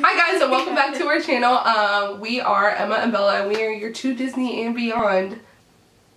Hi guys and welcome back to our channel. Um, we are Emma and Bella and we are your two Disney and Beyond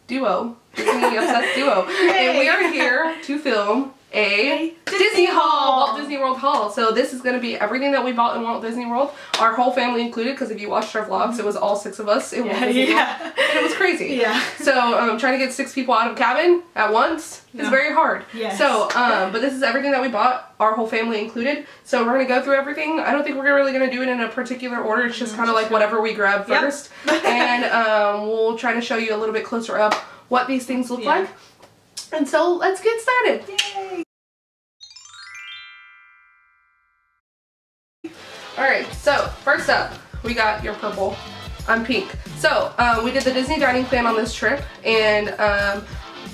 duo. Disney obsessed duo. And we are here to film a Disney haul, Walt Disney World haul. So this is going to be everything that we bought in Walt Disney World, our whole family included, because if you watched our vlogs, it was all six of us in Walt Yeah, Disney yeah. World. And it was crazy. Yeah. So um, trying to get six people out of cabin at once is No. very hard. Yes. So, um, but this is everything that we bought, our whole family included. So we're going to go through everything. I don't think we're really going to do it in a particular order. It's just No, kind of like whatever we grab Yep. first. and um, we'll try to show you a little bit closer up what these things look Yeah. like. And so let's get started. Yay. Alright, so first up, we got your purple. I'm pink. So, um, we did the Disney dining plan on this trip, and um,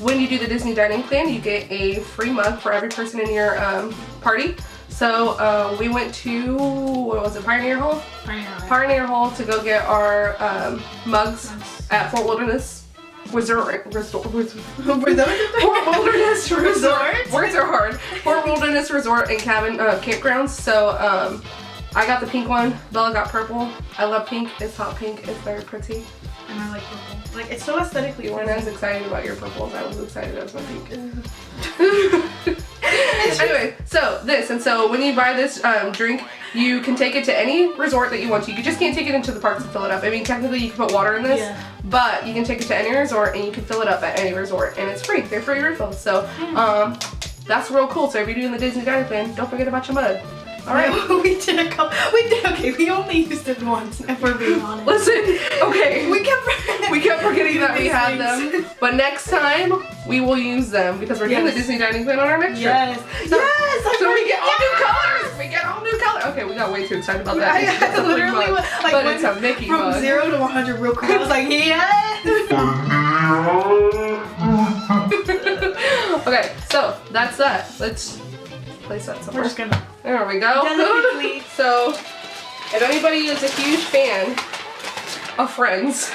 when you do the Disney dining plan, you get a free mug for every person in your um, party. So, uh, we went to, what was it, Pioneer Hall? Pioneer. Pioneer Hall to go get our um, mugs at Fort Wilderness Resort. Resort, resort Fort Wilderness Resort. Resort? Words are hard. Fort Wilderness Resort and cabin uh, campgrounds. So um, I got the pink one. Bella got purple. I love pink. It's hot pink. It's very pretty. And I like purple. Like it's so aesthetically You weren't as excited about your purple as I was excited about my pink. anyway, so this and so when you buy this um, drink, you can take it to any resort that you want to. You just can't take it into the parks and fill it up. I mean, technically you can put water in this, Yeah. but you can take it to any resort and you can fill it up at any resort, and it's free. They're free refills. So um, that's real cool. So if you're doing the Disney dining plan, don't forget about your mud. All right. we did a couple. We did okay. We only used it once. If we're being honest. Listen, okay. we kept. We kept forgetting that we had them, but next time we will use them because we're doing the Yes. Disney dining plan on our next trip. Yes. So- yes. I So we get all new colors. We get all new colors. Okay, we got way too excited about that. I, It's just a I literally mug, went, like but it's a Mickey from mug. zero to 100 real quick. I was like, yes. okay, so that's that. Let's place that somewhere. We're just gonna. There we go. So, if anybody is a huge fan of Friends,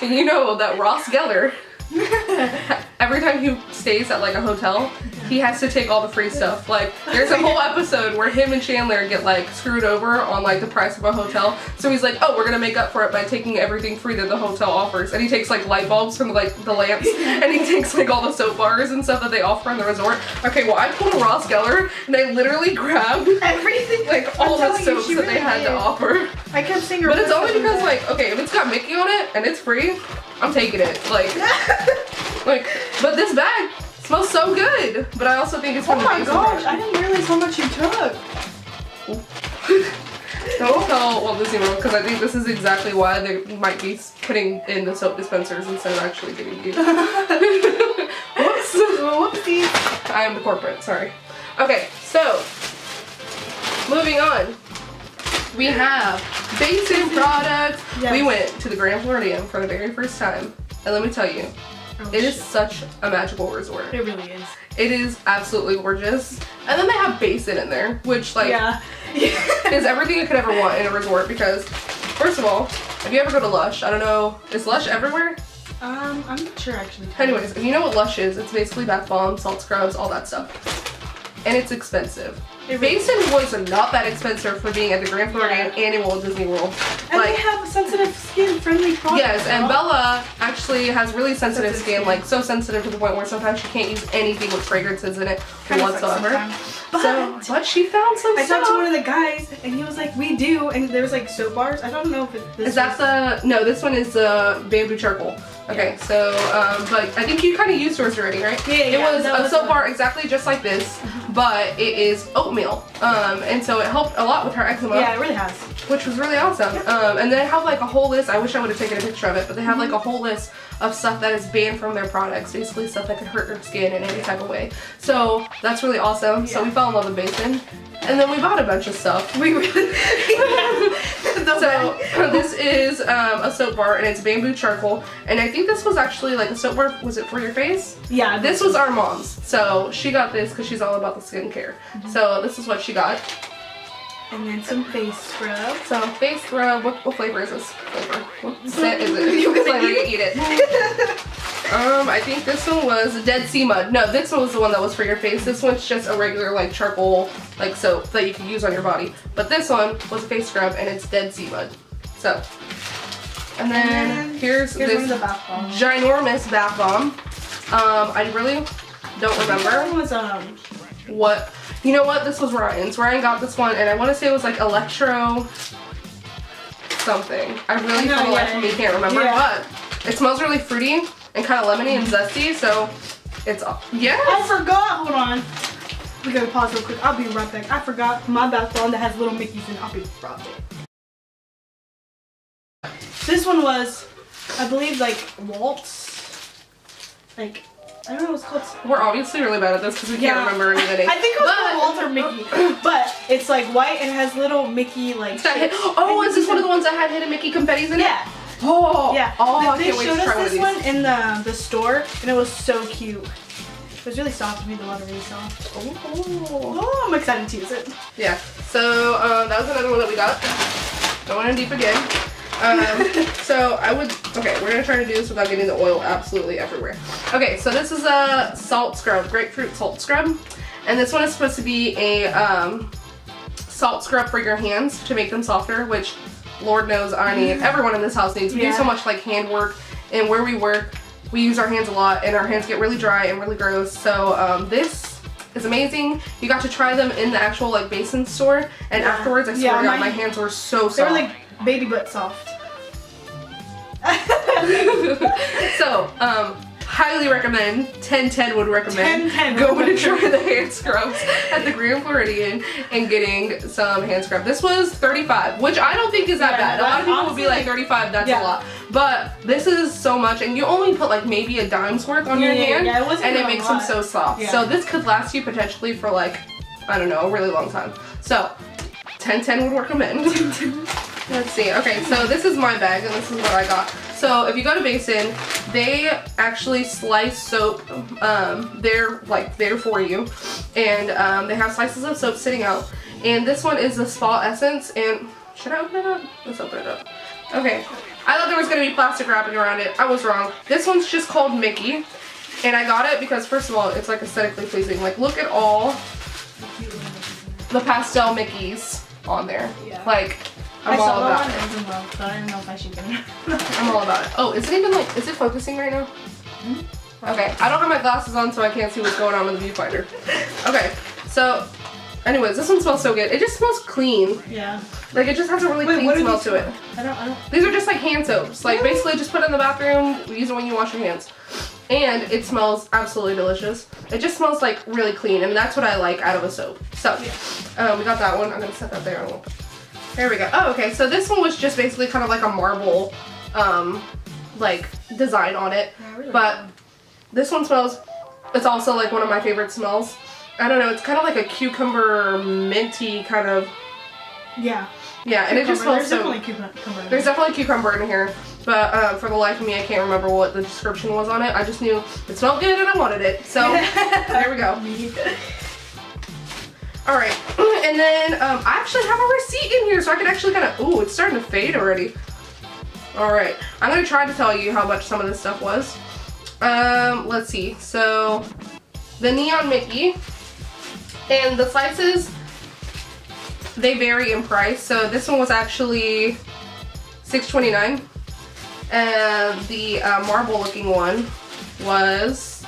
you know that Ross Geller, every time he stays at like a hotel, he has to take all the free stuff. Like, there's a whole episode where him and Chandler get like screwed over on like the price of a hotel. So he's like, oh, we're gonna make up for it by taking everything free that the hotel offers. And he takes like light bulbs from like the lamps, and he takes like all the soap bars and stuff that they offer in the resort. Okay, well, I pulled a Ross Geller, and I literally grabbed Everything. like all the soaps that they really had to offer. I kept saying her But it's only because like, okay, if it's got Mickey on it and it's free, I'm taking it. Like, like, but this bag smells so good. But I also think it's Oh from the my gosh, I didn't realize how much you took. Don't tell Walt Disney World because I think this is exactly why they might be putting in the soap dispensers instead of actually giving you. Whoops. Whoopsie. I am the corporate, sorry. Okay, so moving on. We have Basin products. Yes. We went to the Grand Floridian for the very first time. And let me tell you, Oh, it is shit. such a magical resort. It really is. It is absolutely gorgeous. And then they have Basin in there, which like yeah. is everything you could ever want in a resort because first of all, if you ever go to Lush, I don't know, is Lush everywhere? um, I'm not sure actually. Anyways, if you know what Lush is, it's basically bath bombs, salt scrubs, all that stuff. And it's expensive. It Basin was not that expensive for being at the Grand Floridian and Walt Disney World. And they Like, have sensitive skin friendly products. yes, and. Bella actually has really sensitive Sensitive skin, skin. like so sensitive to the point where sometimes she can't use anything with fragrances in it Kinda whatsoever. sometimes. So, But but she found some I stuff. talked to one of the guys and he was like, "We do," and there was like soap bars. I don't know if it, this Is that the no? This one is the bamboo charcoal. Okay, Yeah. so um, but I think you kind of used yours already, right? Yeah, yeah, It was a was soap bar exactly just like this, but it is oatmeal, um, and so it helped a lot with her eczema, Yeah, it really has. which was really awesome. Um, and they have like a whole list. I wish I would have taken a picture of it, but they have like a whole list of stuff that is banned from their products, basically stuff that could hurt your skin in any type of way. So that's really awesome. So we fell in love with Basin, and then we bought a bunch of stuff. We really. So this is um, a soap bar and it's bamboo charcoal and I think this was actually like a soap bar was it for your face? yeah, This was our mom's so she got this because she's all about the skincare so this is what she got and then some face scrub. so face scrub what, what flavor is this flavor what scent is it You can flavor eat eat it Um, I think this one was Dead Sea Mud. No, this one was the one that was for your face. This one's just a regular like charcoal like soap that you can use on your body. But this one was a face scrub and it's Dead Sea Mud. So, and then, And then here's, Here's this the bath bombs. ginormous bath bomb. Um, I really don't That remember one was um. what. You know what? This was Ryan's. Ryan got this one, and I want to say it was like electro something. I really, No, for the life yeah. me, can't remember. Yeah. But it smells really fruity and kind of lemony and zesty. So it's yeah. I forgot. Hold on. We gotta pause real quick. I'll be right back. I forgot my bath bomb that has little Mickeys in it. I'll be right back. This one was, I believe, like waltz. Like I don't know called. We're obviously really bad at this because we can't remember any of the names. I think it was But- or Mickey, but it's like white and has little Mickey like. Oh, is this one of the ones that had hidden Mickey confettis in it? Yeah, Oh, yeah. Oh, they showed us this one in the the store, and it was so cute. It was really soft. It made the water really soft. Oh. Oh, I'm excited to use it. Yeah. So um, that was another one that we got. Going in deep again. Um, so I would. Okay, we're gonna try to do this without getting the oil absolutely everywhere. Okay, so this is a salt scrub, grapefruit salt scrub, and this one is supposed to be a um, salt scrub for your hands to make them softer, which Lord knows I need. Everyone in this house needs. We do so much like hand work, and where we work, we use our hands a lot, and our hands get really dry and really gross. So um, this is amazing. You got to try them in the actual like Basin store, and Yeah. afterwards, I swear Yeah, my- my hands were so soft. They were like baby butt soft. so, um, highly recommend. 1010 would recommend 1010 going to try the hand scrubs at the Grand Floridian and getting some hand scrub. This was 35, which I don't think is that Yeah, bad. A lot of people would be like 35, that's yeah. a lot. But this is so much, and you only put like maybe a dime's worth on your Yeah, hand, yeah, it and it makes them so soft. So this could last you potentially for like, I don't know, a really long time. So, 1010 would recommend. Let's see. Okay, so this is my bag and this is what I got. So if you go to Basin, they actually slice soap. Um, they're like there for you, and um, they have slices of soap sitting out. And this one is the Spa Essence. And should I open it up? Let's open it up. Okay. I thought there was gonna be plastic wrapping around it. I was wrong. This one's just called Mickey, and I got it because first of all, it's like aesthetically pleasing. Like look at all the pastel Mickeys on there. Yeah. Like I'm all saw about that it. one and well, but I don't know if I should get it. I'm all about it. Oh, is it even like, is it focusing right now? Okay, I don't have my glasses on so I can't see what's going on with the viewfinder. Okay, so anyways, this one smells so good. It just smells clean. yeah. Like it just has a really Wait, clean what do smell to it. I don't. I don't. These are just like hand soaps. Like basically just put it in the bathroom, use it when you wash your hands. And it smells absolutely delicious. It just smells like really clean and that's what I like out of a soap. So um, we got that one. I'm gonna set that there. There we go. Oh, okay. So this one was just basically kind of like a marble um, like design on it. Really But this one smells, it's also like one of my favorite smells. I don't know, it's kind of like a cucumber minty kind of, Yeah. yeah, and it just smells There's so, definitely cucumber. there's definitely cucumber in here, but uh, for the life of me, I can't remember what the description was on it. I just knew it smelled good and I wanted it. So there we go. All right, and then um, I actually have a receipt in here, so I can actually kind of. Ooh, it's starting to fade already. All right, I'm gonna try to tell you how much some of this stuff was. Um, let's see. So, the neon Mickey and the slices they vary in price. So this one was actually $6.29, and the uh, marble-looking one was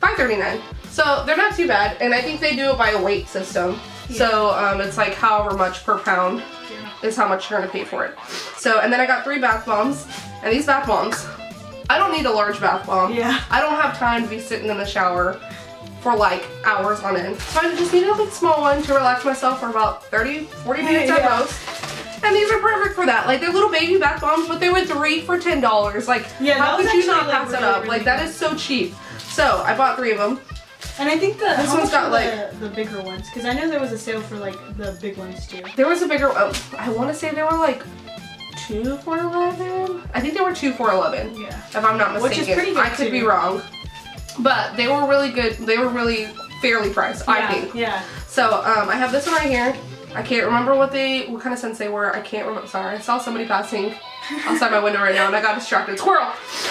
$5.39. So they're not too bad, and I think they do it by a weight system. So um, it's like however much per pound Yeah. is how much you're gonna pay for it. So, and then I got three bath bombs, and these bath bombs, I don't need a large bath bomb. Yeah. I don't have time to be sitting in the shower for like hours on end. So I just needed a like, small one to relax myself for about 30, 40 minutes at Yeah. most. And these are perfect for that. Like they're little baby bath bombs, but they were three for ten dollars. Like Yeah, how could you not actually, like, pass it up? really like that is so cheap. So I bought three of them. And I think the This one's got, were the, the bigger ones because I know there was a sale for like the big ones too. There was a bigger. Oh, I want to say there were like two for eleven. I think there were two for eleven. Yeah. if I'm not mistaken, Which is pretty good, I could be wrong. But they were really good. They were really fairly priced, I think. Yeah. So um, I have this one right here. I can't remember what they, what kind of scents they were. I can't remember. Sorry, I saw somebody passing outside my window right now and I got distracted. Squirrel.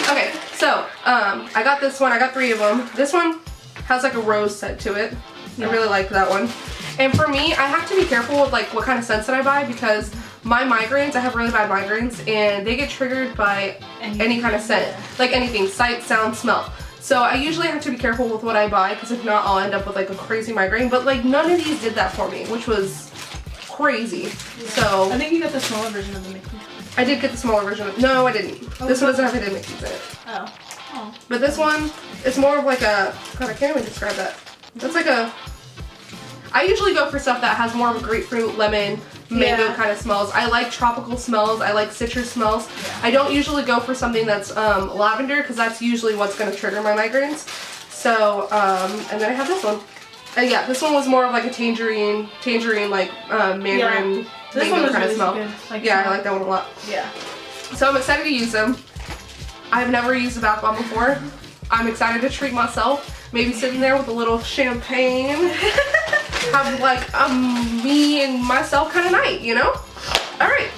Okay, so um, I got this one. I got three of them. This one has like a rose scent to it. I really like that one. And for me, I have to be careful with like what kind of scents that I buy because my migraines, I have really bad migraines and they get triggered by any, any kind of scent. Like anything, sight, sound, smell. So I usually have to be careful with what I buy because if not, I'll end up with like a crazy migraine. But like none of these did that for me, which was crazy. Yeah. So I think you got the smaller version of the Mickey. I did get the smaller version. Of, no, I didn't. Oh, this one doesn't have Mickey's in it. Oh. Oh. But this one is more of like a. God, I can't even describe that. That's like a. I usually go for stuff that has more of a grapefruit, lemon, mango yeah. kind of smells. I like tropical smells. I like citrus smells. Yeah. I don't usually go for something that's um, lavender because that's usually what's going to trigger my migraines. So, um, and then I have this one. And yeah, this one was more of like a tangerine, tangerine like uh, mandarin yeah. mango kind really of smell. Like, yeah, I like that one a lot. Yeah. So I'm excited to use them. I've never used a bath bomb before. I'm excited to treat myself. Maybe sitting there with a little champagne. have like a me and myself kind of night, you know? All right.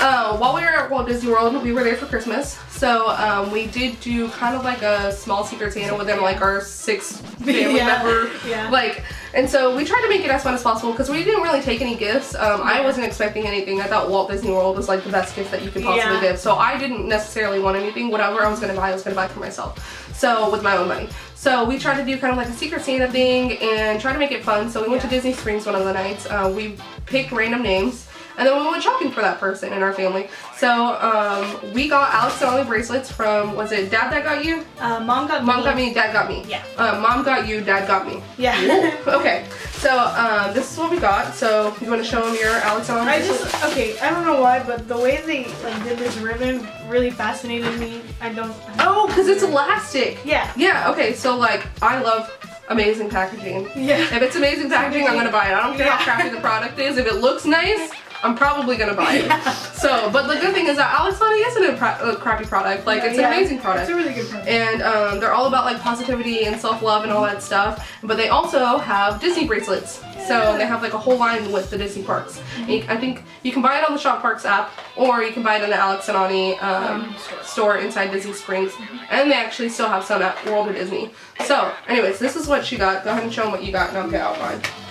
Uh, while we were at Walt Disney World, we were there for Christmas. So um, we did do kind of like a small Secret Santa within like our six family yeah. member. Yeah. Like, and so we tried to make it as fun as possible because we didn't really take any gifts. Um, yeah. I wasn't expecting anything. I thought Walt Disney World was like the best gift that you could possibly yeah. give. So I didn't necessarily want anything. Whatever I was going to buy, I was going to buy for myself. So with my own money. So we tried to do kind of like a Secret Santa thing and try to make it fun. So we went yeah. to Disney Springs one of the nights. Uh, we picked random names. And then we went shopping for that person in our family. So um, we got Alex and Ani bracelets from, was it Dad that got you? Uh, mom got mom me. Mom got me, Dad got me. Yeah. Uh, mom got you, Dad got me. Yeah. okay. So um, this is what we got. So you want to show them your Alex and Ani I just, okay, I don't know why, but the way they like did this ribbon really fascinated me. I don't. I don't oh, because it's elastic. Yeah. Yeah, okay, so like, I love amazing packaging. Yeah. If it's amazing packaging, I'm gonna buy it. I don't care yeah. how crappy the product is. If it looks nice, I'm probably gonna buy it. Yeah. So, but the good thing is that Alex and Ani isn't a, a crappy product. Like, yeah, it's an amazing product. It's a really good product. And um, they're all about like positivity and self-love and all that stuff. But they also have Disney bracelets. So they have like a whole line with the Disney parks. You, I think you can buy it on the Shop Parks app, or you can buy it in the Alex and Ani um, um, store inside Disney Springs. Mm -hmm. And they actually still have some at World of Disney. So, anyways, this is what she got. Go ahead and show them what you got, and I'll get out mine.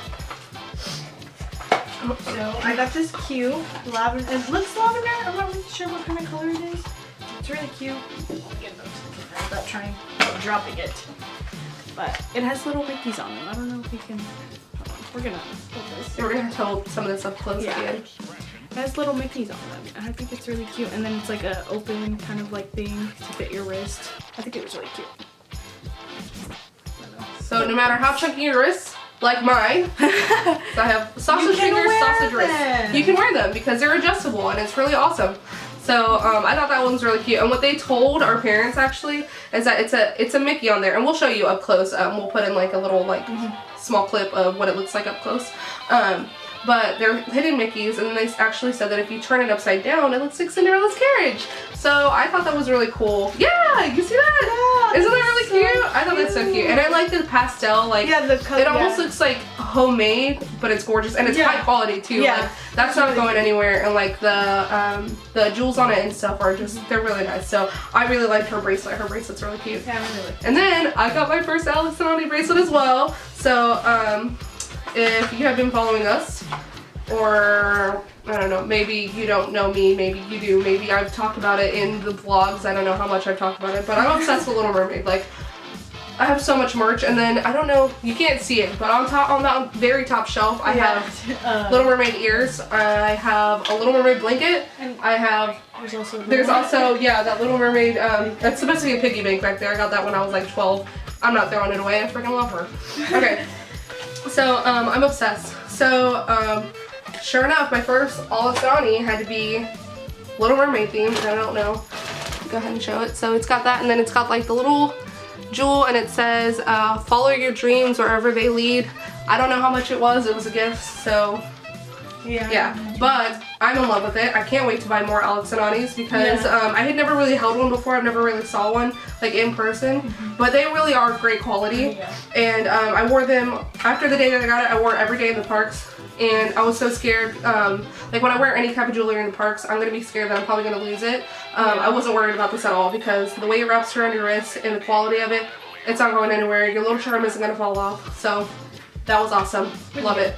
So I got this cute lavender. It looks lavender. I'm not really sure what kind of color it is. It's really cute. Without trying dropping it. But it has little Mickeys on them. I don't know if we can. We're gonna hold this. We're gonna hold some of this up close yeah. again. It has little Mickeys on them. And I think it's really cute. And then it's like a open kind of like thing to fit your wrist. I think it was really cute. So no matter how chunky your wrist, like mine. so I have sausage fingers, sausage wrists. You can wear them because they're adjustable and it's really awesome. So um, I thought that one was really cute. And what they told our parents actually is that it's a it's a Mickey on there, and we'll show you up close. Um, we'll put in like a little like mm -hmm. small clip of what it looks like up close. Um, but they're hidden Mickeys and they actually said that if you turn it upside down it looks like Cinderella's carriage. So I thought that was really cool. Yeah, you see that? Yeah, Isn't that really so cute? cute? I thought that's so cute. And I like the pastel, like yeah, the color, it almost yeah. looks like homemade, but it's gorgeous and it's yeah. high quality too. Yeah. Like that's not going anywhere and like the um, the jewels on it and stuff are just they're really nice. So I really liked her bracelet. Her bracelet's really cute. Yeah, I really And then I got my first Alex and Ani bracelet as well. So um if you have been following us or I don't know, maybe you don't know me, maybe you do, maybe I've talked about it in the vlogs, I don't know how much I've talked about it, but I'm obsessed with Little Mermaid, like, I have so much merch, and then, I don't know, you can't see it, but on top, on that very top shelf, I yeah. have uh, Little Mermaid ears, I have a Little Mermaid blanket, And I have, there's also, there's also, yeah, that Little Mermaid, um, that's supposed to be a piggy bank back there, I got that when I was like 12, I'm not throwing it away, I freaking love her. Okay. So um, I'm obsessed. So um, sure enough, my first Alex and Ani had to be Little Mermaid themed. I don't know. Go ahead and show it. So it's got that and then it's got like the little jewel and it says uh, follow your dreams wherever they lead. I don't know how much it was. It was a gift. So Yeah. Yeah, but I'm in love with it. I can't wait to buy more Alex and Ani's because Yeah. um, I had never really held one before. I've never really saw one like in person, but they really are great quality. Yeah. And um, I wore them after the day that I got it. I wore it every day in the parks, and I was so scared. Um, like when I wear any type of jewelry in the parks, I'm gonna be scared that I'm probably gonna lose it. Um, Yeah. I wasn't worried about this at all because the way it wraps around your wrist and the quality of it, it's not going anywhere. Your little charm isn't gonna fall off. So that was awesome. Love it.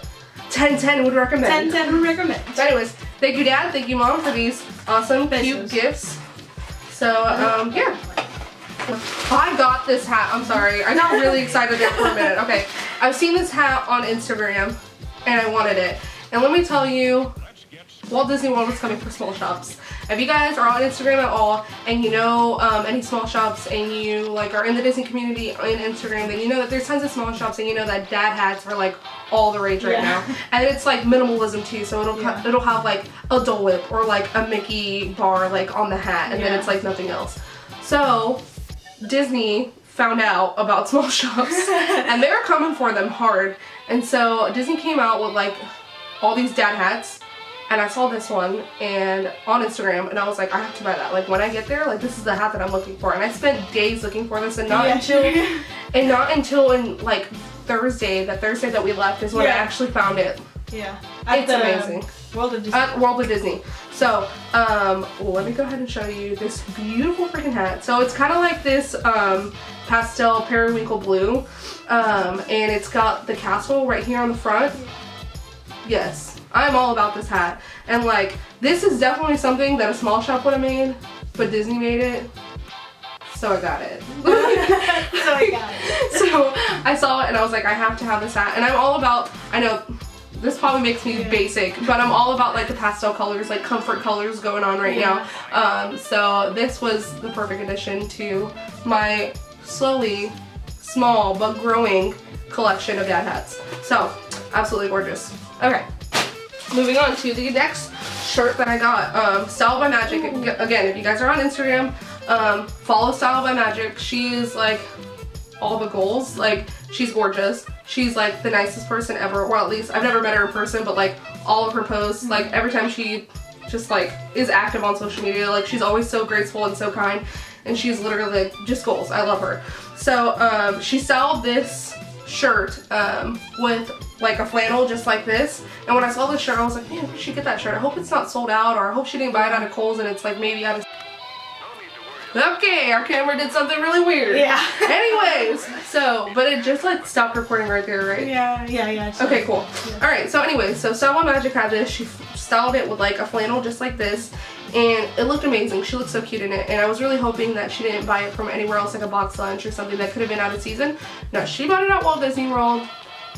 10 10 would recommend. 10 10 would recommend. So anyways, thank you dad, thank you mom for these awesome cute gifts. So um yeah. I got this hat. I'm sorry. I got really excited there for a minute. Okay. I've seen this hat on Instagram and I wanted it. And let me tell you, Walt Disney World is coming for small shops. If you guys are on Instagram at all and you know um, any small shops and you like are in the Disney community on Instagram, then you know that there's tons of small shops and you know that dad hats are like all the rage right Yeah. now. And it's like minimalism too, so it'll Yeah. it'll have like a Dole Whip or like a Mickey bar like on the hat, and then it's like nothing else. So Disney found out about small shops and they were coming for them hard. And so Disney came out with like all these dad hats and I saw this one and on Instagram and I was like I have to buy that. Like when I get there, like this is the hat that I'm looking for. And I spent days looking for this and not Yeah. until and not until in like Thursday, that Thursday that we left is when I actually found it. yeah. It's amazing. World of Disney. At World of Disney. So, um, let me go ahead and show you this beautiful freaking hat. So it's kind of like this um, pastel periwinkle blue, um, and it's got the castle right here on the front. Yes, I'm all about this hat. And like, this is definitely something that a small shop would have made, but Disney made it. So I got it. so I got it. so I saw it and I was like, I have to have this hat. And I'm all about, I know this probably makes me Yeah. basic, but I'm all about like the pastel colors, like comfort colors going on right Yeah. now. Um, so this was the perfect addition to my slowly small but growing collection of dad hats. So absolutely gorgeous. Okay, moving on to the next shirt that I got. Um, Style by Magic. Again, if you guys are on Instagram, um, follow Style by Magic. She is like all the goals. Like she's gorgeous. She's like the nicest person ever. Well, at least I've never met her in person, but like all of her posts, like every time she just like is active on social media, like she's always so graceful and so kind. And she's literally like, just goals. I love her. So um, she styled this shirt um, with like a flannel just like this. And when I saw this shirt, I was like, man, where she get that shirt? I hope it's not sold out or I hope she didn't buy it out of Kohl's and it's like maybe out of Okay, our camera did something really weird. Yeah. Anyways, so, but it just like stopped recording right there, right? Yeah, yeah, yeah. Okay, cool. Yeah. Alright, so anyways, so Style Magic had this. She styled it with like a flannel just like this. And it looked amazing. She looked so cute in it. And I was really hoping that she didn't buy it from anywhere else, like a box lunch or something that could have been out of season. No, she bought it at Walt Disney World.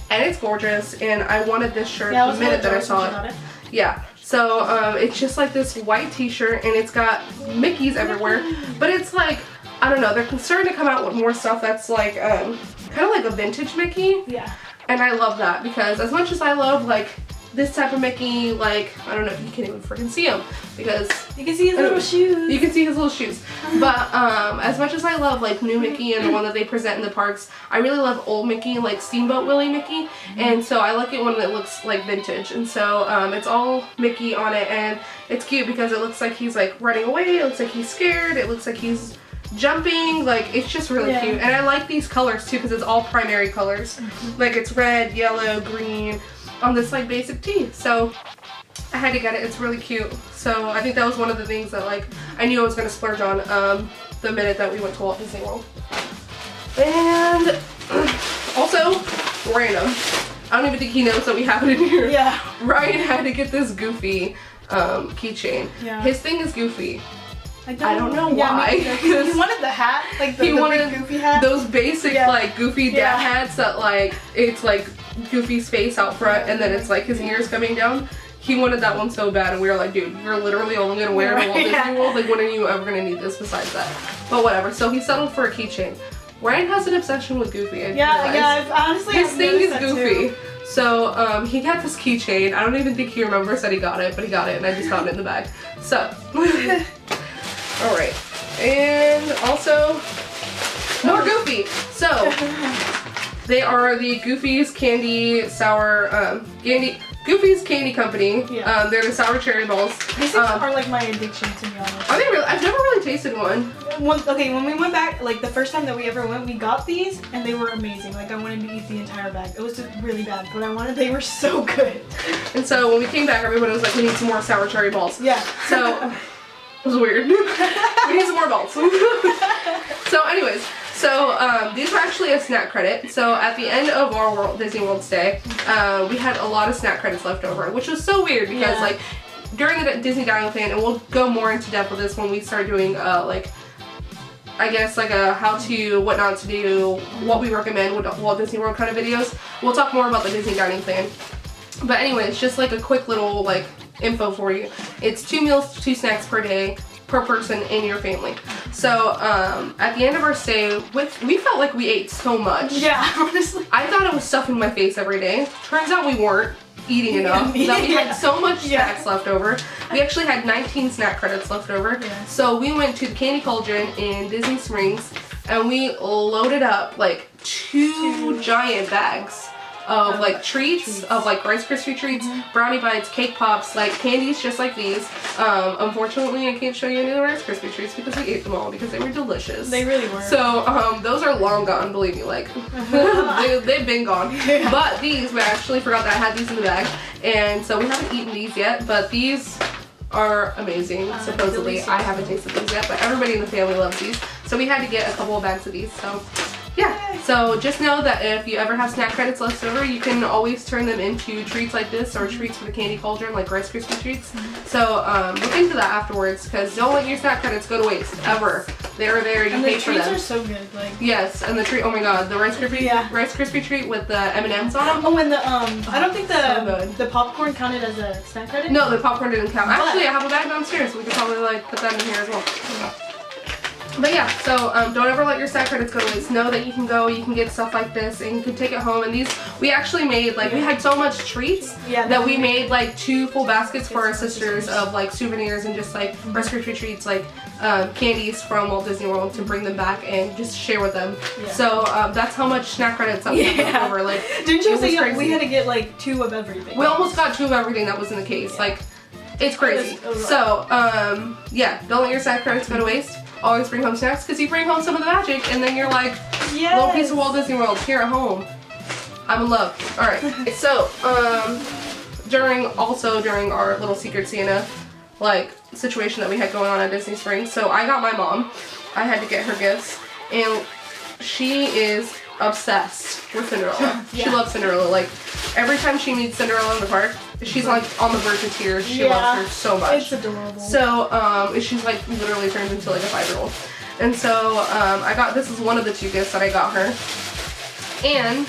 And it's gorgeous. And I wanted this shirt Yeah, the minute that I saw it. got Yeah. So um, it's just like this white t-shirt and it's got Mickey's everywhere. But it's like, I don't know, they're starting to come out with more stuff that's like um, kind of like a vintage Mickey. Yeah. And I love that because as much as I love like this type of Mickey, like, I don't know if you can even freaking see him because You can see his little shoes. you can see his little shoes. But um, as much as I love like new Mickey and the one that they present in the parks, I really love old Mickey, like Steamboat Willie Mickey. And so I like it when it looks like vintage. And so um, it's all Mickey on it and it's cute because it looks like he's like running away. It looks like he's scared. It looks like he's jumping. Like it's just really Yeah. cute. And I like these colors too because it's all primary colors. Like it's red, yellow, green on this like basic tee. So I had to get it. It's really cute. So I think that was one of the things that like I knew I was gonna splurge on um, the minute that we went to Walt Disney World. And also random. I don't even think he knows that we have it in here. Yeah. Ryan had to get this Goofy um, keychain. Yeah. His thing is Goofy. I don't know Yeah, why. either. he wanted the hat, like the, He the big wanted goofy hat. Those basic Yeah. like Goofy dad Yeah. hats that like it's like Goofy's face out front and then it's like his ears coming down. He wanted that one so bad and we were like, dude, you're literally only gonna wear it Walt Disney. World. Like when are you ever gonna need this besides that? But whatever. So he settled for a keychain. Ryan has an obsession with Goofy. I yeah, realized. yeah. I've, honestly, His I've thing is Goofy. too. So um, he got this keychain. I don't even think he remembers that he got it, but he got it, and I just found it in the bag. So, all right, and also more Goofy. So they are the Goofy's candy sour um, candy Goofy's Candy Company. Yeah. Um, they're the sour cherry balls. These things Um, are like my addiction to be honest. Are they really? I've never really tasted one. When, okay, when we went back, like the first time that we ever went, we got these and they were amazing. Like I wanted to eat the entire bag. It was just really bad, but I wanted. They were so good. And so when we came back, everybody was like, "We need some more sour cherry balls." Yeah. So it was weird. we need some more balls. so, anyways, so um, these were actually a snack credit. So at the end of our World, Disney World stay, uh, we had a lot of snack credits left over, which was so weird because Yeah. like during the Disney dining plan, and we'll go more into depth with this when we start doing uh, like. I guess like a how to, what not to do, what we recommend with Walt Disney World kind of videos. We'll talk more about the Disney dining plan. But anyway, it's just like a quick little like info for you. It's two meals, two snacks per day per person in your family. So um, at the end of our stay, with we felt like we ate so much. Yeah, honestly. I thought I was stuffing my face every day. Turns out we weren't eating enough. Yeah. That we had so much Yeah. snacks left over. We actually had 19 snack credits left over. Yeah. So we went to the Candy Cauldron in Disney Springs and we loaded up like two, Two. giant bags of like treats, treats. of like Rice Krispie treats, brownie bites, cake pops, like candies just like these. Um, unfortunately, I can't show you any of the Rice Krispie treats because we ate them all because they were delicious. They really were. So um, those are long gone, believe me. Like they, they've been gone. Yeah. But these, we actually forgot that I had these in the bag, and so we haven't eaten these yet. But these are amazing. Uh, supposedly, delicious. I haven't tasted these yet, but everybody in the family loves these. So we had to get a couple of bags of these. So. Yeah, so just know that if you ever have snack credits left over, you can always turn them into treats like this or treats for the candy cauldron, like Rice Krispie treats. Mm-hmm. So um, look into that afterwards, because don't let your snack credits go to waste, ever. They're there, you and the for treats them. are so good. Like. Yes, and the treat. Oh my God, the Rice Krispie, Yeah. Rice Krispie treat with the M and M's on them. Oh, and the um, I don't think the good. the popcorn counted as a snack credit. No, the popcorn didn't count. But- Actually, I have a bag downstairs. We could probably like put that in here as well. But yeah, so um, don't ever let your snack credits go to waste. Know that you can go, you can get stuff like this, and you can take it home. And these, we actually made like we had so much treats Yeah, that we made like two full baskets for our sisters of like souvenirs and just like Rice Krispie treats, like um, candies from Walt Disney World to bring them back and just share with them. Yeah. So um, that's how much snack credits had Yeah. over. Like Didn't you say we had to get like two of everything? We almost got two of everything that was in the case. Yeah. Like, it's crazy. It was- it was so, um, yeah, don't let your snack credits go to waste. Always bring home snacks because you bring home some of the magic and then you're like, Yes. little piece of Walt Disney World here at home. I'm in love. All right. so, um, during also during our little Secret Santa like situation that we had going on at Disney Springs, so I got my mom. I had to get her gifts, and she is obsessed with Cinderella. She loves Cinderella. Like every time she meets Cinderella in the park, she's like on the verge of tears. She Yeah. loves her so much. It's adorable. So um, she's like literally turns into like a five year old. And so um, I got this is one of the two gifts that I got her, and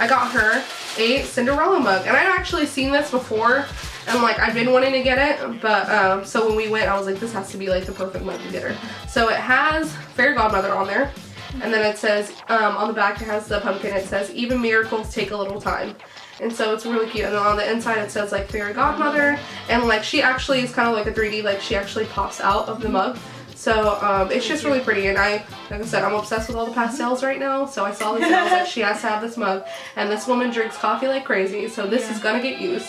I got her a Cinderella mug. And I'd actually seen this before, and like I've been wanting to get it, but um, so when we went, I was like, this has to be like the perfect mug to get her. So it has Fairy Godmother on there. And then it says, um, on the back it has the pumpkin, it says, even miracles take a little time. And so it's really cute. And then on the inside it says like fairy godmother. And like she actually is kind of like a 3D, like she actually pops out of the mug. So um, it's just really pretty. And I, like I said, I'm obsessed with all the pastels right now. So I saw this and I was like, she has to have this mug. And this woman drinks coffee like crazy. So this Yeah. is gonna get used.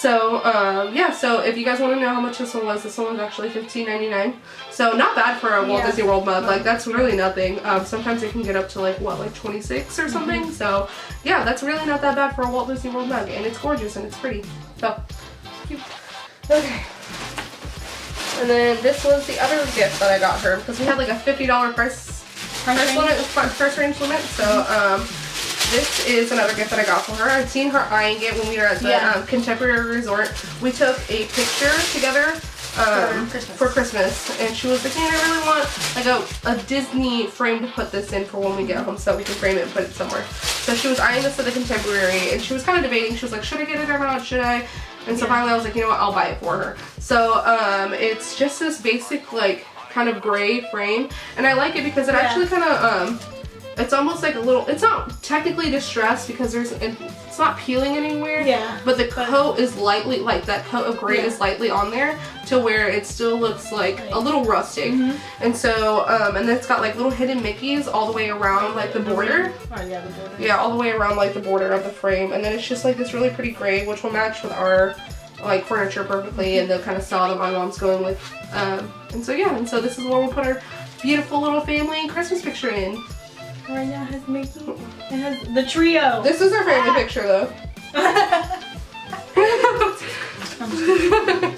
So um, yeah, so if you guys want to know how much this one was, this one was actually $15.99. So not bad for a Walt Yeah. Disney World mug. Like that's really nothing. Um, sometimes it can get up to like what, like 26 or something. Mm-hmm. So yeah, that's really not that bad for a Walt Disney World mug, and it's gorgeous and it's pretty. So cute. Okay. And then this was the other gift that I got her because we had like a $50 price price range? limit, price range limit. So um, this is another gift that I got for her. I'd seen her eyeing it when we were at the Yeah. um, Contemporary Resort. We took a picture together um, For Christmas. for Christmas, and she was like, "Man, I really want like a, a Disney frame to put this in for when we get home, so we can frame it and put it somewhere." So she was eyeing this at the Contemporary, and she was kind of debating. She was like, "Should I get it or not? Should I?" And so Yeah. finally, I was like, "You know what? I'll buy it for her." So um, it's just this basic like kind of gray frame, and I like it because it Yeah. actually kind of um, it's almost like a little, it's not technically distressed because there's, it's not peeling anywhere. Yeah. But the coat is lightly, like that coat of gray Yeah. is lightly on there to where it still looks like a little rustic. And so, um, and then it's got like little hidden Mickeys all the way around like the border. Oh yeah, the border. Yeah, all the way around like the border of the frame. And then it's just like this really pretty gray, which will match with our like furniture perfectly and the kind of style that my mom's going with. Um, and so yeah, and so this is where we'll put our beautiful little family Christmas picture in. Right now has Mickey. It has the trio. This is our family picture though.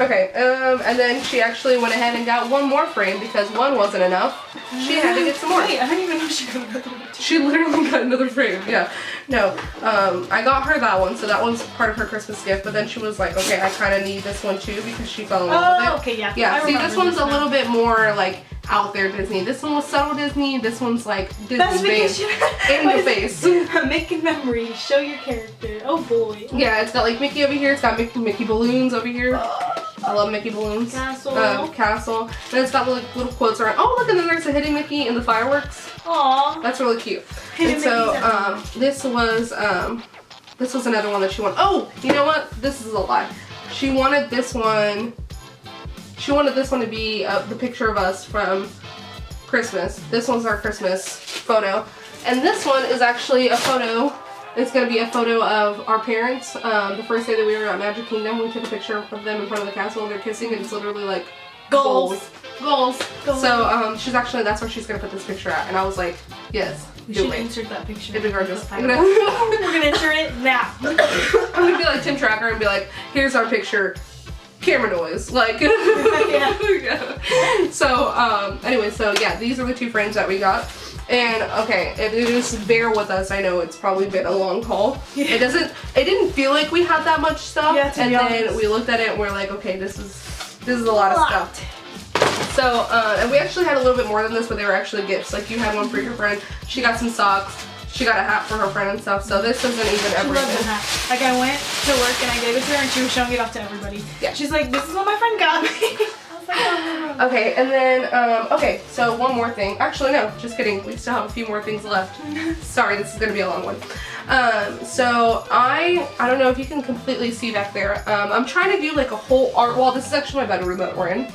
okay, um, and then she actually went ahead and got one more frame because one wasn't enough. She had to get some more. Wait, I didn't even know she got another one. She literally got another frame. Yeah. No. Um, I got her that one, so that one's part of her Christmas gift. But then she was like, okay, I kind of need this one too because she fell in love Oh, with it. okay, yeah. Yeah. I See, this one's a little bit more like out there Disney. This one was subtle Disney. This one's like Disney vacation. In the face. Making memories. Show your character. Oh boy. Yeah, it's got like Mickey over here. It's got Mickey, Mickey balloons over here. I love Mickey balloons. Castle. Um, castle. And it's got like little quotes around. Oh, look, and then there's a hidden Mickey in the fireworks. Aw. That's really cute. And so um, this was um, this was another one that she wanted. Oh, you know what? This is a lie. She wanted this one. She wanted this one to be uh, the picture of us from Christmas. This one's our Christmas photo, and this one is actually a photo. It's gonna be a photo of our parents. Um, the first day that we were at Magic Kingdom, we took a picture of them in front of the castle and they're kissing, and it's literally like Goals. goals. Goals. So um, she's actually that's where she's gonna put this picture at, and I was like, yes, We should it. insert that picture. It'd be gorgeous. We're gonna insert it now. I'm gonna be like Tim Tracker and be like, here's our picture. Camera noise, like Yeah. yeah. So, um, anyway, so yeah, these are the two frames that we got. And okay, if you just bear with us, I know it's probably been a long haul. Yeah. It doesn't, it didn't feel like we had that much stuff. Yeah, and then we looked at it and we're like, okay, this is, this is a lot of Lot. stuff. So, uh, and we actually had a little bit more than this, but they were actually gifts. Like you had one for your friend, she got some socks, she got a hat for her friend and stuff. So this isn't even She loves the everything. hat. Like I went to work and I gave it to her and she was showing it off to everybody. Yeah. She's like, this is what my friend got me. I was like, oh. Okay, and then, um, okay, so one more thing. Actually, no, just kidding. We still have a few more things left. Sorry, this is gonna be a long one. Um, so I, I don't know if you can completely see back there. Um, I'm trying to do like a whole art wall. This is actually my bedroom that we're in.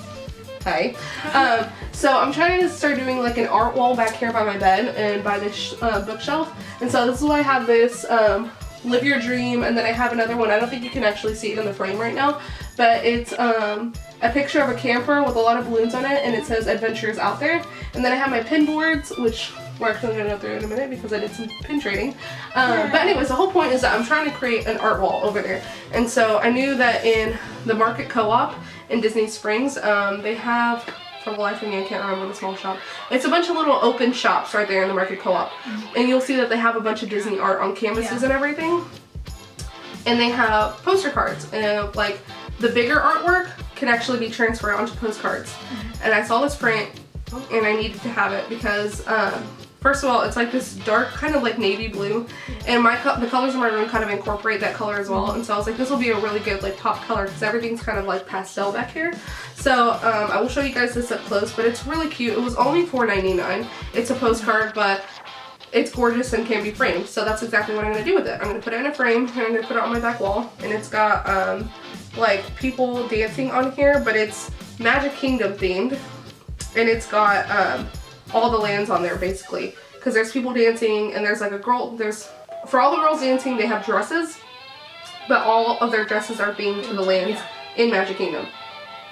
Um, so I'm trying to start doing like an art wall back here by my bed and by this uh, bookshelf. And so this is why I have this um, Live Your Dream, and then I have another one. I don't think you can actually see it in the frame right now, but it's um, a picture of a camper with a lot of balloons on it, and it says Adventures Out There. And then I have my pin boards, which we're actually gonna go through in a minute because I did some pin trading. Um, but anyways, the whole point is that I'm trying to create an art wall over there. And so I knew that in the Market Co-op in Disney Springs, um, they have, for the life of me, I can't remember the small shop. It's a bunch of little open shops right there in the Market Co-op. And you'll see that they have a bunch of Disney art on canvases Yeah. and everything. And they have poster cards. And like the bigger artwork can actually be transferred onto postcards. And I saw this print and I needed to have it because um, first of all, it's like this dark kind of like navy blue, and my co- the colors in my room kind of incorporate that color as well. And so I was like, this will be a really good like top color because everything's kind of like pastel back here. So um, I will show you guys this up close, but it's really cute. It was only $4.99. It's a postcard, but it's gorgeous and can be framed. So that's exactly what I'm gonna do with it. I'm gonna put it in a frame and I'm gonna put it on my back wall. And it's got um, like people dancing on here, but it's Magic Kingdom themed. And it's got um, all the lands on there basically. Cause there's people dancing and there's like a girl, there's, for all the girls dancing, they have dresses. But all of their dresses are themed to the lands in Magic Kingdom.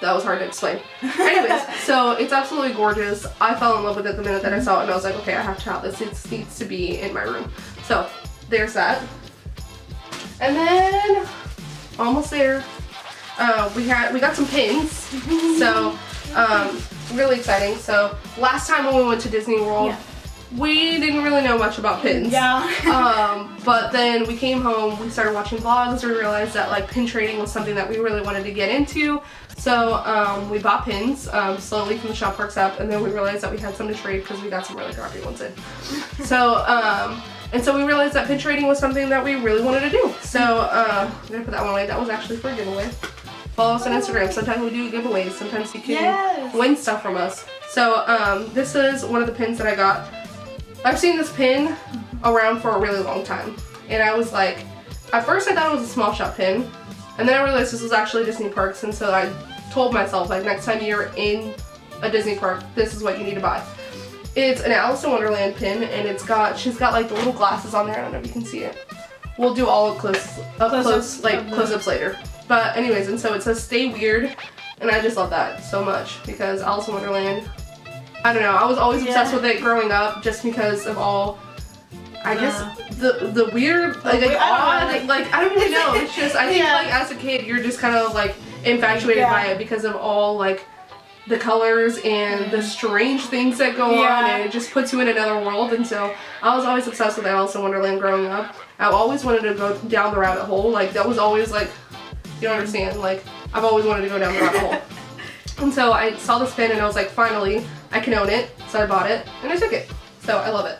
That was hard to explain. Anyways, so it's absolutely gorgeous. I fell in love with it the minute that I saw it and I was like, okay, I have to have this. It needs to be in my room. So there's that. And then almost there. Uh, we had we got some pins. so um, really exciting. So last time when we went to Disney World, Yeah. we didn't really know much about pins. Yeah. um, but then we came home, we started watching vlogs, we realized that like pin trading was something that we really wanted to get into. So um, we bought pins um, slowly from the shop works up, and then we realized that we had some to trade because we got some really crappy ones in. so um, and so we realized that pin trading was something that we really wanted to do. So uh, I'm gonna put that one away. That was actually for a giveaway. Follow us on Instagram. Sometimes we do giveaways. Sometimes you can Yes. win stuff from us. So um, this is one of the pins that I got I've seen this pin around for a really long time. And I was like, at first I thought it was a small shop pin. And then I realized this was actually Disney Parks. And so I told myself, like, next time you're in a Disney park, this is what you need to buy. It's an Alice in Wonderland pin, and it's got, she's got like the little glasses on there. I don't know if you can see it. We'll do all up close, up Close-ups close, like close-ups later. But anyways, and so it says stay weird, and I just love that so much because Alice in Wonderland, I don't know, I was always obsessed Yeah. with it growing up just because of all, I The- guess, the the weird, like, like, weird- I don't odd, like- like, I don't even know, it's just, I think Yeah. like as a kid, you're just kind of like infatuated Yeah. by it because of all like the colors and the strange things that go on and it just puts you in another world and so I was always obsessed with Alice in Wonderland growing up. I always wanted to go down the rabbit hole. Like that was always like you don't understand, like I've always wanted to go down the rabbit hole. And so I saw this pin and I was like, finally, I can own it. So I bought it and I took it. So I love it.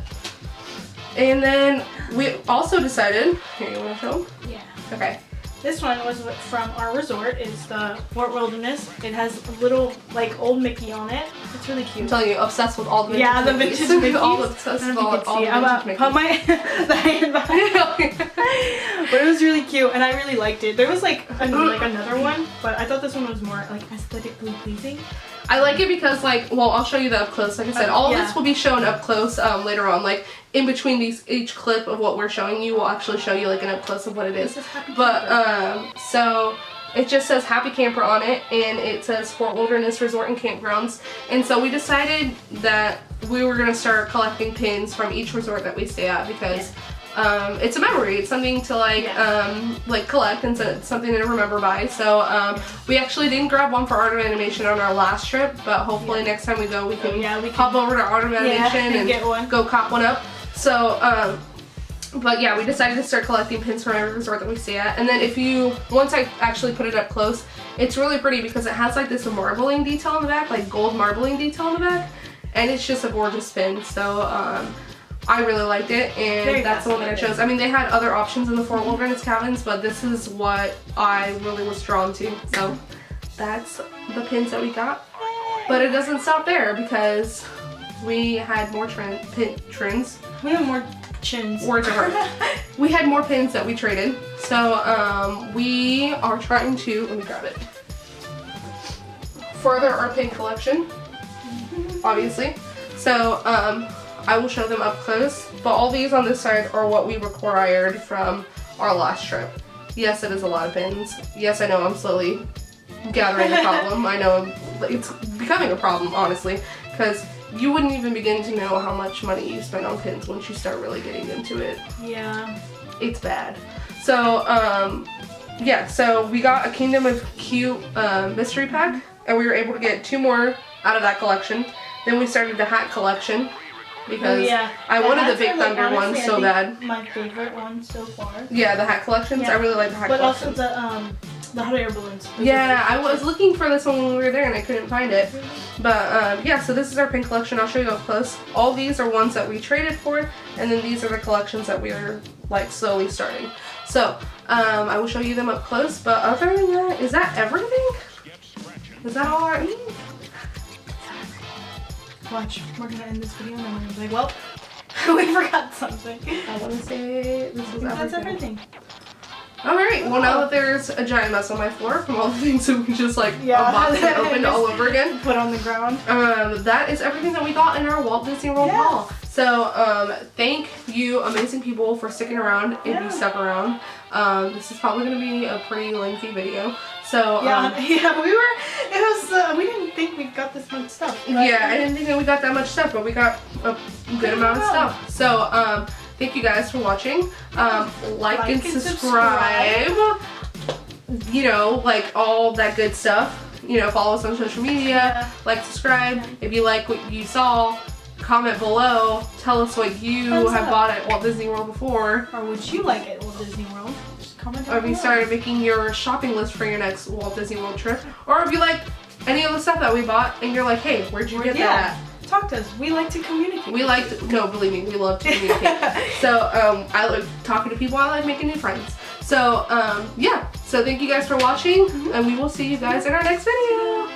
And then we also decided, here you wanna show? Yeah. Okay. This one was from our resort. It's the Fort Wilderness. It has a little like old Mickey on it. It's really cute. I'm telling you, obsessed with all the vintage Yeah, the Mickeys. vintage Mickeys. all obsessed with all, if you can all the it. I'm gonna vintage put Mickeys. my the hand behind. but it was really cute, and I really liked it. There was like an, like another one, but I thought this one was more like aesthetically pleasing. I like it because like, well, I'll show you the up close. Like I said, all yeah. this will be shown up close um, later on. Like in between these each clip of what we're showing you, we'll actually show you like an up close of what it is. This is Happy But um, so it just says Happy Camper on it, and it says Fort Wilderness Resort and Campgrounds. And so we decided that we were gonna start collecting pins from each resort that we stay at because. Um, it's a memory. It's something to like, Yeah. um, like collect and so something to remember by. So um, we actually didn't grab one for Art of Animation on our last trip, but hopefully next time we go, we can yeah, we hop over to Art of Animation and and get one. go cop one up. So, um, but yeah, we decided to start collecting pins from every resort that we stay at. And then if you, once I actually put it up close, it's really pretty because it has like this marbling detail on the back, like gold marbling detail on the back. And it's just a gorgeous pin. So, um, I really liked it and Very that's the one that I chose. I mean, they had other options in the Fort Wilderness cabins, but this is what I really was drawn to. So that's the pins that we got. But it doesn't stop there because we had more trin- pin trends. We have more chins. Words are. We had more pins that we traded. So um, we are trying to, let me grab it. Further our pin collection, obviously. So um, I will show them up close. But all these on this side are what we required from our last trip. Yes, it is a lot of pins. Yes, I know I'm slowly gathering a problem. I know it's becoming a problem, honestly, because you wouldn't even begin to know how much money you spend on pins once you start really getting into it. Yeah. It's bad. So, um, yeah, so we got a Kingdom of Cute uh, mystery pack, and we were able to get two more out of that collection. Then we started the hat collection because yeah. I wanted the Big like, Thunder one honestly, I so bad. My favorite one so far. Yeah, the hat collections. Yeah. I really like the hat collections. But also the um the hot air balloons. Yeah, I was looking for this one when we were there and I couldn't find it. But um, yeah, so this is our pin collection. I'll show you up close. All these are ones that we traded for, and then these are the collections that we are like slowly starting. So um, I will show you them up close. But other than that, is that everything? Is that all our? Watch, we're gonna end this video and then we're gonna be like, well, we forgot something. I want to say this is That's everything. everything. All right. Well, now that there's a giant mess on my floor from all the things that we just like Yeah. unboxed and opened all over again. Put on the ground. Um, that is everything that we got in our Walt Disney World Yes. haul. So, um, thank you, amazing people, for sticking around if Yeah. you stuck around. Um, this is probably going to be a pretty lengthy video. So, Yeah, um, yeah, we were. It was. Uh, we didn't think we got this much stuff. yeah, I didn't think that we got that much stuff, but we got a good amount of stuff. So, um, thank you guys for watching. Um, like, Like and, and subscribe. You know, like all that good stuff. You know, follow us on social media. Yeah. like, subscribe. If you like what you saw, comment below. Tell us what you Thumbs have up. bought at Walt Disney World before. Or would you like it, Walt Disney World? Comment Or if you started making your shopping list for your next Walt Disney World trip. Or if you like any of the stuff that we bought and you're like, hey, where'd you get Yeah. that Talk to us. We like to communicate. We like to, no, believe me, we love to communicate. so, um, I like talking to people, I like making new friends. So, um, yeah. So thank you guys for watching and we will see you guys in our next video.